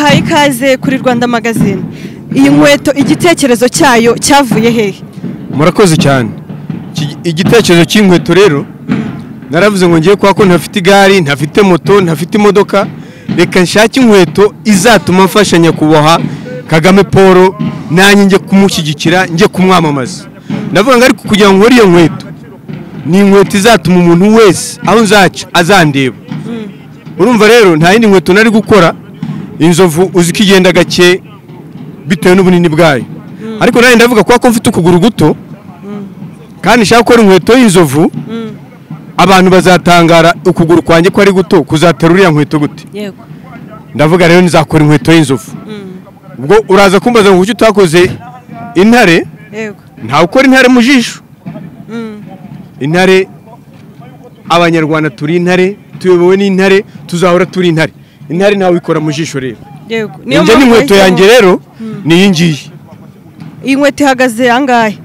tuguhaye ikaze kuri rwanda magazine. Iyi nkweto igitekerezo cyayo cyavuye hehe murakoze cyane. Igitekerezo cy'inkweto rero naravuze ngo ngiye kuba ko ntafite igare ntafite moto ntafite imodoka. Reka nshake inkweto izatuma mfasha nyakubahwa kagame paul nanjye njye kumushyigikira njye kumwamamaza. Ndavuga ngo ariko kugira ngo nkore iyo nkweto ni inkweto izatuma umuntu wese aho nzaca azandeba. Urumva rero nta yindi nkweto nari gukora inzovu uzi ko igenda gake bitewe n'ubunini bwayo. Ariko nanjye ndavuga ko mfite ukuguru guto kandi nshaka gukora inkweto y'inzovu abantu bazatangara ukuguru kwanjye ko ari guto kuzatera uriya nkweto gute? Ndavuga rero nzakora inkweto y'inzovu. Ubwo uraza kumbaza ngo kuki utakoze intare? Ntawe ukora intare mu jisho. Intare abanyarwanda turi intare tuyobowe n'intare tuzahora turi intare. Intare ntawe ikora mu jisho rero. Njye n'inkweto yanjye rero ni iyi ngiyi iyi nkweto ihagaze angahe?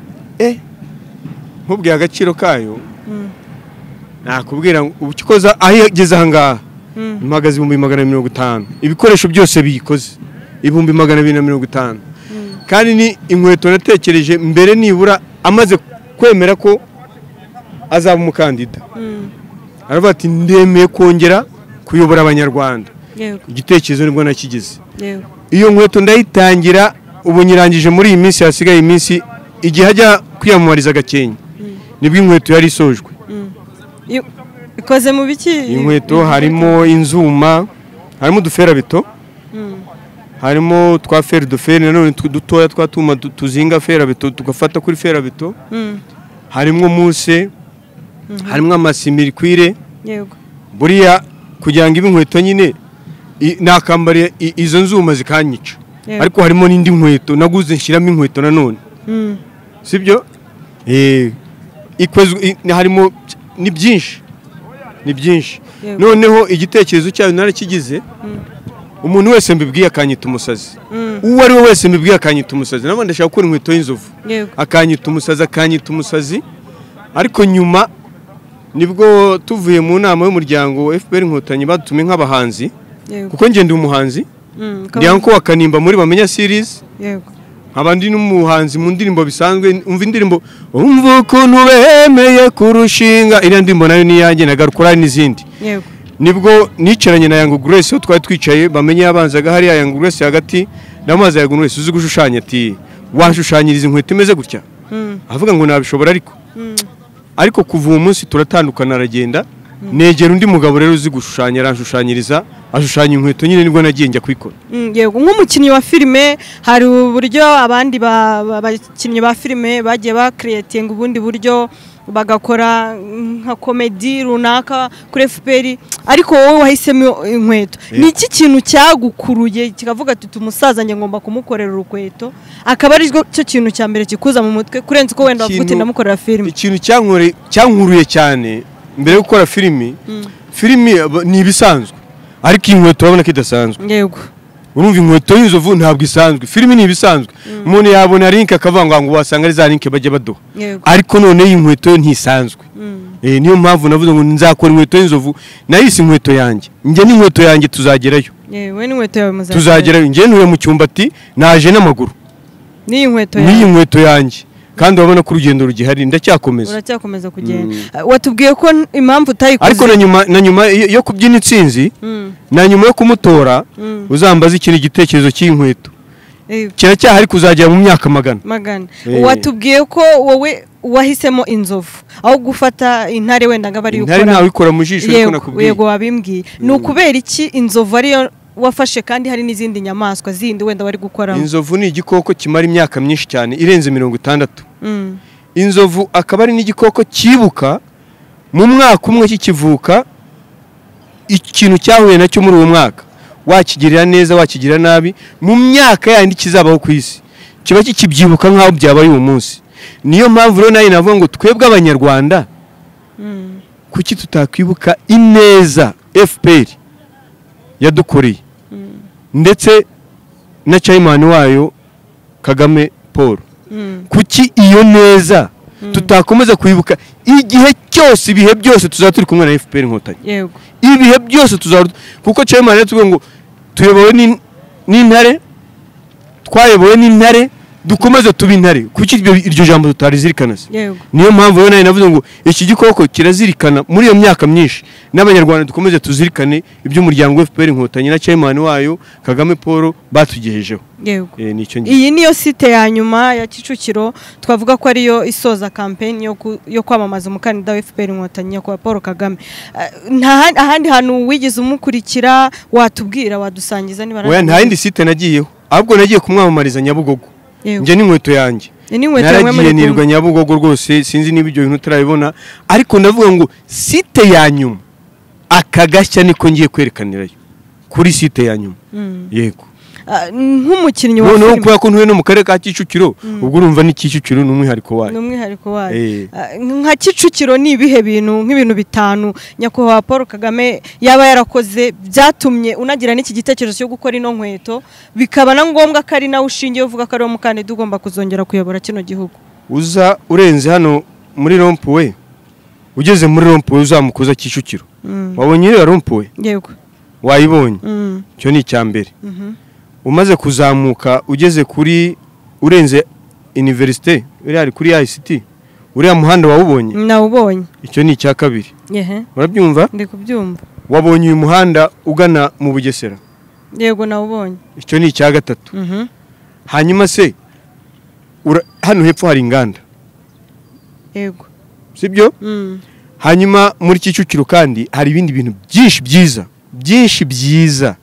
Nkubwiye agaciro kayo. Nakubwira ngo ubu ikoza aho igeze aha ngaha? Impagaze ibihumbi magana abiri mirongo itanu. Ibikoresho byose biyikoze. Ibihumbi magana abiri na mirongo itanu. Kandi ni inkweto natekereje mbere nibura amaze kwemera ko azaba umukandida. Aravuga ati ndemeye kongera kuyobora abanyarwanda. Igitekerezo ni bwo nakigize. Yego. Iyo nkweto ndayitangira ubu nyirangije muri iyi minsi hasigaye iminsi igihe ajya kwiyamamariza agakenke. Nibwo inkweto yari isojwe. I- ikoze mu biki? Iyi nkweto harimo inzuma harimo uduferabito harimo twa feri do feri nanone dutoya twa tuma tu- tuzinga ferabito tugafata kuri ferabito Mm, harimo muse harimo amasimirikwire. Yego. Buriya kugira ngo ibe inkweto nyine i- izo nzuma zikanyica ariko harimo n'indi nkweto naguze nshyiramo inkweto nanone Mm, sibyo? Eh, harimo ni byinshi. Ni byinshi. Noneho igitekerezo cyayo narakigize umuntu wese mbibwiye akanyita umusazi. Mm, uwo ari we wese mbibwiye akanyita umusazi. Nabwo ndashaka gukora inkweto y'inzovu. Akanyita umusazi akanyita umusazi. Ariko nyuma ni bwo tuvuye mu nama y'umuryango wa FPR inkotanyi badutumye nk'abahanzi. Kuko njye ndi umuhanzi. Mm, ndi anko wa kanimba muri bamenya series. Yego. Nkaba ndi n'umuhanzi mu ndirimbo bisanzwe umva indirimbo umva ukuntu bemeye kurushinga. Iriya ndirimbo na yo ni iyanjye na garukora n'izindi. Nibwo nicaranye na Young Grace aho twari twicaye bamenye yabanzaga hariya Young Grace hagati ndamubaza Young Grace uzi gushushanya ati washushanyiriza inkweto imeze gutya? Mm, avuga ngo nabishobora ariko. Mm, ariko kuva uwo munsi turatandukana aragenda. Negera undi mugabo rero uzi gushushanya aranshushanyiriza ashushanya inkweto nyine ni bwo nagiye njya kubikora mm, yego nk'umukinnyi wa filime hari uburyo abandi ba- ba- bakinnyi ba filime bagiye bakiriyetinga ubundi buryo bagakora nka komedi runaka kuri FPR ariko wowe wahisemo inkweto. Ni iki kintu cyagukuruye kikavuga ati umusaza njye ngomba kumukorera urukweto akaba ari cyo kintu cya mbere kikuza mu mutwe kurenza uko wenda uti Ikintu- ndamukorera filime. ikintu cyankuruye cyane mbere yo gukora filimi filimi ni ibisanzwe. Ariko iyi nkweto urabona ko idasanzwe. Yego. Urumva inkweto y'inzovu ntabwo isanzwe. Filimi ni ibisanzwe. Umuntu yabona linki akavuga ngo wasanga ari za linki bajya baduha. Ariko none iyi nkweto yo ntisanzwe. Mm, Eh, niyo mpamvu navuze ngo nzakora inkweto y'inzovu nayise inkweto yanjye njye n'inkweto yanjye tuzagerayo. Tuzagerayo. Njye ntuye mu cyumbati naje n'amaguru. N'iyi nkweto yanjye kandi urabona ko urugendo rugihari ndacyakomeza. Uracyakomeza kugenda. Watubwiye ko impamvu utayikoze. Ariko na nyuma na nyuma yo kubyina intsinzi Mm, na nyuma yo kumutora mm, uzambaza ikintu igitekerezo cy'inkweto. Eh, kiracyahari kuzagera mu myaka magana. Magana. Eh. watubwiye ko wowe wahisemo inzovu aho gufata intare wenda ngo abe ariyo intare ntawe ikora mu jisho ariko nakubwiye. yego wabimbwiye. Ni ukubera iki inzovu ariyo wafashe kandi hari n'izindi nyamaswa zindi wenda bari gukoramo? Inzovu ni igikoko kimara imyaka myinshi cyane irenze mirongo itandatu. Mm, inzovu akaba ari n'igikoko cyibuka mu mwaka umwe kikivuka ikintu cyahuye na cyo muri uwo mwaka. Wakigirira neza wakigirira nabi mu myaka yandi kizabaho ku isi. Kiba kikibyibuka nk'aho byabaye uwo munsi. Niyo mpamvu rero nawe navuga ngo twebwe abanyarwanda mm, kuki tutakwibuka ineza fpr yadukoreye? Ndetse na cayimani wayo kagame paul. mm, kuki iyo neza? Tutakomeza kwibuka. Igihe cyose ibihe byose tuzaba turi kumwe na fpr inkotanyi. Ibihe byose tuzaba kuko cayimani yatubwiye ngo tuyobowe ni- n'intare twayobowe n'intare dukomeze tuba intare. Kuki iryo jambo tutarizirikana se? Niyo mpamvu rero nawe navuze ngo iki gikoko kirazirikana muri iyo myaka myinshi. N'abanyarwanda dukomeze tuzirikane iby'umuryango FPR inkotanyi na chairman wayo Kagame Paul batugejejeho. Eh iyi niyo site ya nyuma ya Kicukiro twavuga ko ariyo isoza campaign yo, kwamamaza umukandida wa FPR inkotanyi nyakubahwa Paul Kagame. Eh, nta handi- ahandi hantu wigeze umukurikira watubwira wadusangiza niba nta yindi site nagiyeho. Ahubwo nagiye kumwamamariza Nyabugogo. Njye n'inkweto yanjye. Naragiye nirwa. Nyabugogo rwose sinzi niba ibyo bintu turabibona ariko ndavuga ngo site ya nyuma. Aka gashya niko ngiye kwerekanirayo. Kuri site ya nyuma. Mm. yego. Nk'umukinnyi wa filime kubera ko ntuye no mu karere ka Kicukiro ubwo urumva ni Kicukiro ni umwihariko ni wayo umwihariko wayo. Eh. Ah, nka Kicukiro ni ibihe bintu nk'ibintu bitanu? Nyakubahwa Paul Kagame yaba yarakoze byatumye unagira n'iki gitekerezo cyo gukora ino nkweto? Bikaba na ngombwa ko ari nawe ushingiye uvuga ko ari wo mukandida ugomba kuzongera kuyobora kino gihugu. Uza urenze hano muri rompuwe? Ugeze muri rompuwe uzamukuza Kicukiro. Mm. wabonye iriya rompuwe? Yego. Wayibonye? Mm. icyo ni icya mbere Mhm. Umaze kuzamuka ugeze kuri urenze iniverisite uriya ari kuri ICT uriya muhanda wawubonye? Nawubonye. Icyo ni icya kabiri. Urabyumva ndi kubyumva wabonye uyu muhanda ugana mu bugesera? Yego nawubonye. Icyo ni icya gatatu. Mhm. hanyuma se hano hepfo hari inganda. Yego. Sibyo? Mm. hanyuma muri Kicukiro kandi hari ibindi bintu byinshi byiza byinshi byiza.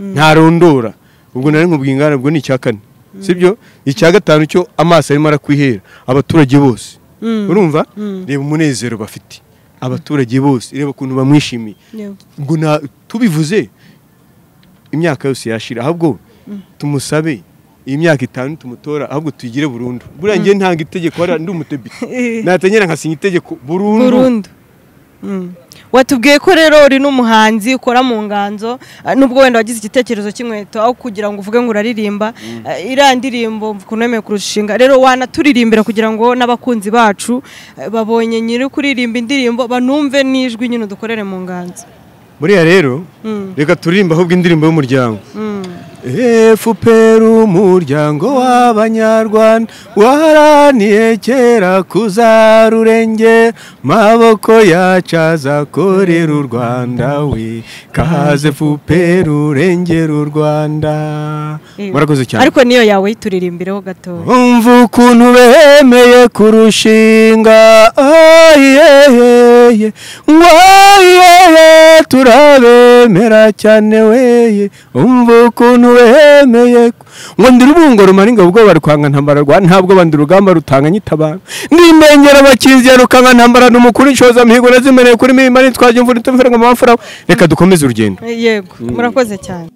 Ntarondora. Ubwo nari nkubwiye ingana ubwo ni icya kane sibyo icya gatanu cyo amaso arimo arakwihera. Abaturage bose. Mm. urumva? Mm. reba umunezero bafite. Abaturage bose. Reba ukuntu bamwishimiye. Ngo tubivuze imyaka yose yashira. Ahubwo tumusabe iyi myaka itanu tumutora ahubwo tuyigire burundu. Buriya ngiye ntanga itegeko ndi umutebiti natanyera nkasinya itegeko. Burundu. Mm. Watubwiye ko rero uri n'umuhanzi ukora mu nganzo ah, nubwo wenda wagize igitekerezo cy'inkweto aho kugira ngo uvuge ngo uraririmba ah, iriya ndirimbo ukuntu wemeye kurushinga rero wanaturirimbira kugira ngo n'abakunzi bacu eh, babonye nyiri kuririmba indirimbo banumve n'ijwi nyine dukorere mu nganzo. Buriya rero Mm. reka turirimba ahubwo indirimbo y'umuryango. FPR umuryango w'abanyarwanda waraniye kera kuzarurenge maboko yacu azakorera u Rwanda we kaze FPR urengera u Rwanda. Eh, murakoze cyane. ariko niyo yawe yituririmbireho gatoya umva ukuntu bemeye kurushinga. Ayeyeye ngwayeye turabemera cyane weye umva ukuntu bemeye ku- ngo ndi rubungo rumara ingabo ubwo bari kwanga ntambara rwa ntabwo bandi urugamba rutanga nyitabara ndimengera abakinzi ya rukanga ntambara n'umukuru inshoza mihigo nazimeneye kuri mirima nitwaje imvura itumvira ngo amafura reka dukomeze urugendo. Yego murakoze cyane.